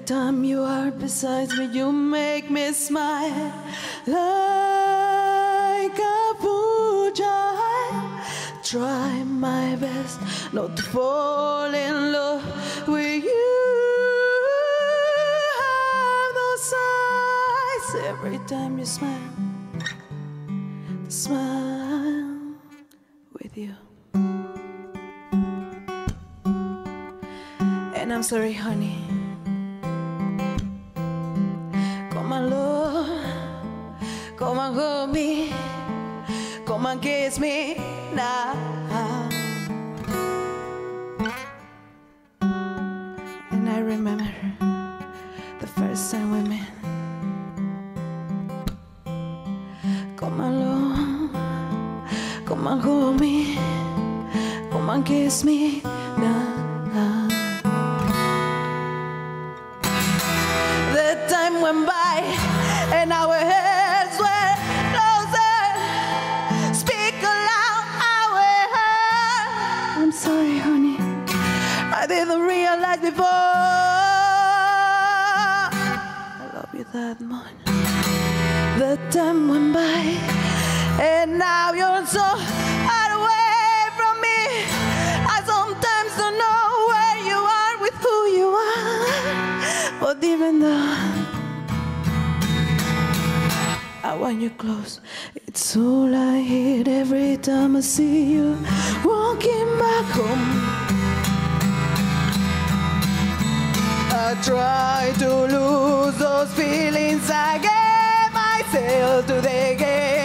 Every time you are beside me, you make me smile like a puja. Try my best not to fall in love with you. Have no sighs every time you smile. Smile with you. And I'm sorry, honey. On, hold me. Come on, kiss me now. And I remember the first time we met. Come on, love. Come on, hold me. Come on, kiss me now. The time went by that much. The time went by and now you're so far away from me. I sometimes don't know where you are with who you are. But even though I want you close, it's all I hear every time I see you walking back home. I try to lose those feelings I gave myself to the game.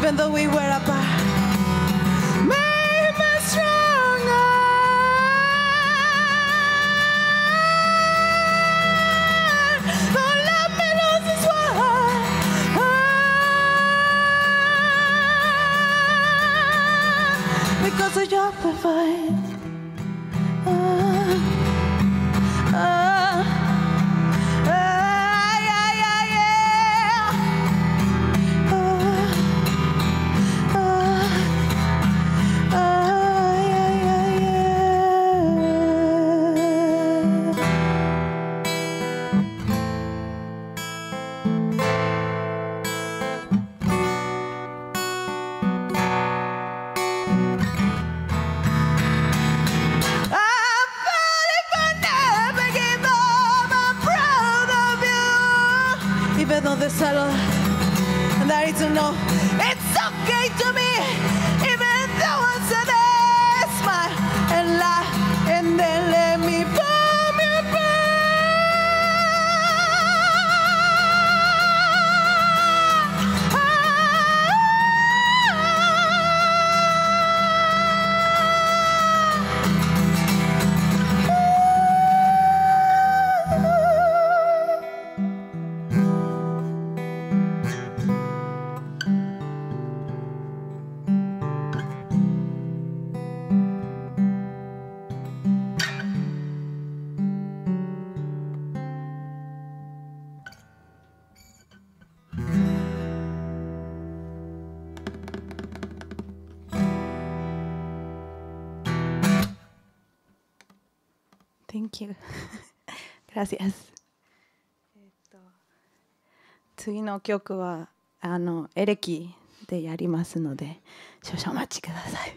Even though we were apart, Thank you. Gracias. 次の曲はあのエレキでやりますので少々お待ちください。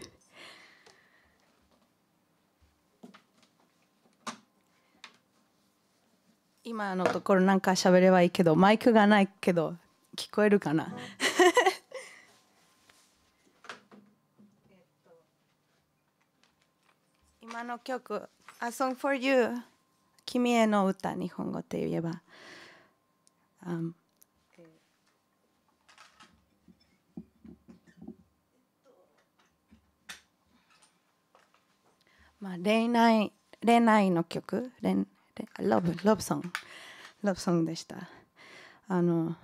今のところなんか喋ればいいけどマイクがないけど聞こえるかな？今の曲「A Song for You」君への歌日本語って言えば、um, まあ、恋愛恋愛の曲恋ラブラブソングラブソングでしたあの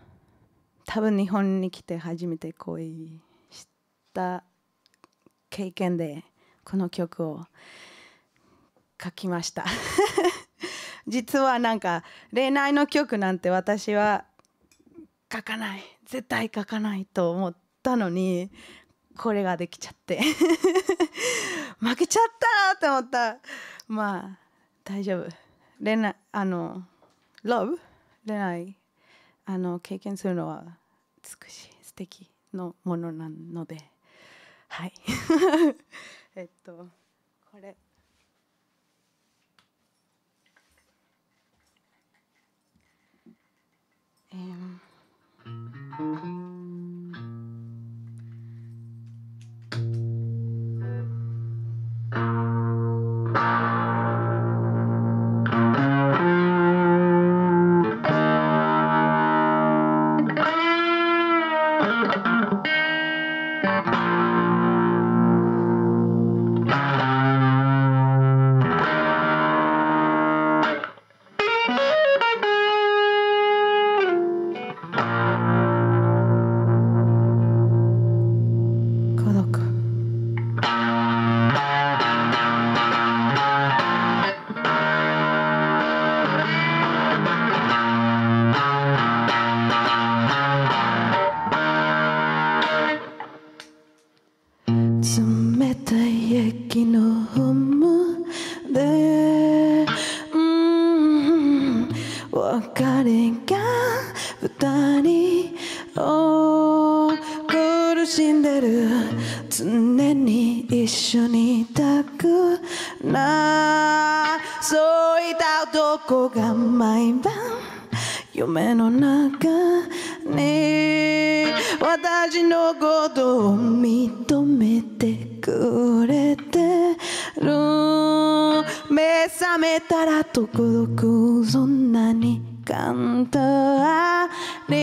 多分日本に来て初めて恋した経験でこの曲を書きました。実はなんか恋愛の曲なんて私は書かない。絶対書かないと思ったのにこれができちゃって。負けちゃったなって思った。まあ大丈夫。恋愛あの love 恋愛あの経験するのは美しい素敵のものなので。はい。えっとこれ。え孤独冷たい駅のホームで。うん。別れが二人。をしんでる常に一緒にいたくないそういった男が毎晩夢の中に私のことを認めてくれてる。目覚めたらと孤独そんなに簡単に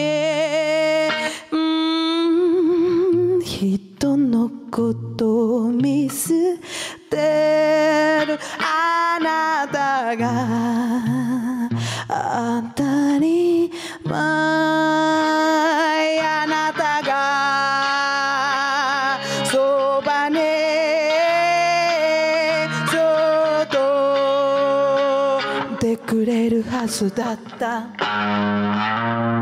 てる。あなたが当たり前あなたがそばにそっといてくれるはずだった。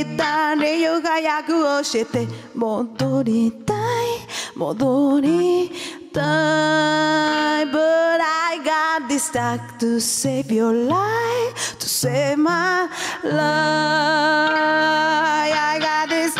えーギターで理由が早く教えて、戻りたい、戻りたい。But I got this task to save your life, to save my life. I got this